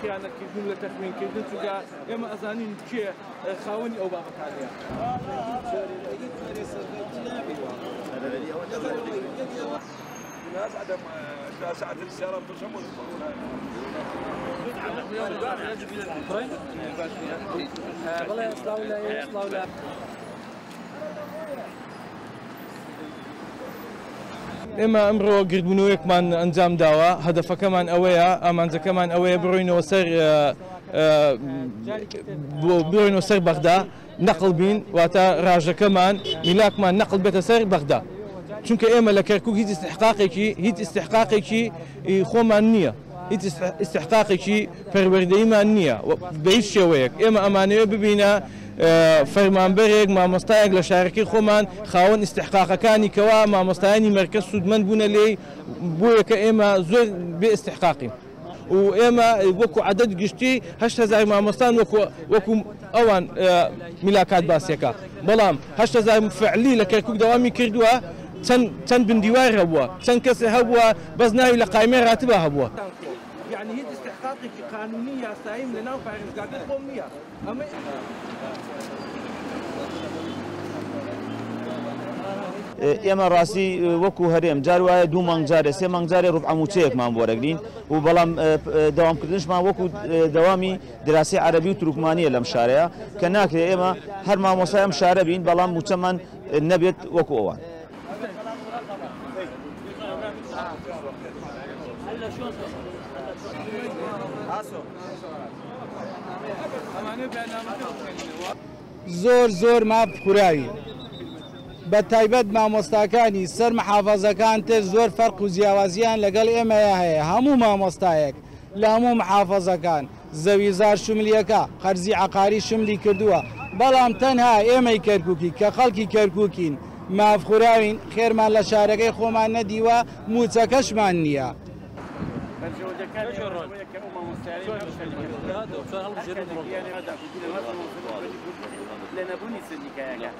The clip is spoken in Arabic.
خیانەتکردن لە تەخمینکردن چگا ئێمە ئەزانین کێ خاوەنی ئەو بابەتانەیە الناس عدم ساعة السيارة بتشمل بەڵێ سلااو لە سلااو لە ئێمە ئەمڕۆ گردبوونەوەیەکمان ئەنجام داوە هەدفەکەمان ئەوەیە ئامانجەکەمان ئەوەیە بڕۆینەوە سەر بڕۆینەوە سەر بەغدا نەقل بین واتە ڕاژەکەمان میلاکمان نەقل بێتە سەر بەغدا چونکە ئێمە لە کەرکک هیچ استحقاقێکی هیچ استحقاقێکی خۆمان نییە. هیچ استحقاقێکی پەروەردەیمان نییە. بە هیچ شێوەیەک. ئێمە ئەمانەوە ببینە فەرمانبەرێک مامۆستایەک لە شارەکەی خۆمان خاوەن استحقاقەکانی کەوا مامۆستایانی مرکز سوودمەند بوونە لێ بۆیەکە ئێمە زۆر بێ استحقاقیم. و ئێمە عدد گشتی هزار مامۆستان وەکو ئەوان میلاکات باسیەکە. بەڵام هزار فعلی کەرکک داوامی کردووە چەند بندیوار هەبووە چەند کەس هەبووە بەس ناوی لە قایمێ راتبە هەبووە. يعني هي استحقاقك قانونية سايم لنا وفارس قاعدين قومية أما ئێمە ڕاستی وەکو هەرێم جار وایە دوو مانگجارێ سێ مانگجارێ ڕوبعموچەیەکمان بۆرەگرین و بەڵام داوامکردنشمان وەکو دەوامی دراسی عربی و تروکمانیە لەم شارەیە کە ناکرێت ئێمە هەر مامۆسایم شارە بین بەڵام موچەمان نەبێت وەکو ئەوان. زۆر زۆر ما خوراوی بە تایبەت مامۆستاکانی سەر محافەزەکان تر زۆر فەرق و جیاوازیان لەگەڵ ئێمەیە هەیە. هەموو مامۆستایەک لە هەموو محافەزەکان زەویزار شملیەکە قەرزی عقاری شملی کردووە. بەڵام تەنها ئێمەی کەرککی کە خەڵکی کەرککین مافخوراوین خێرمان لە شارەکەی خۆمان نەدیوە موچەکەشمان نییە. لە نەبوونی سندیکایەکە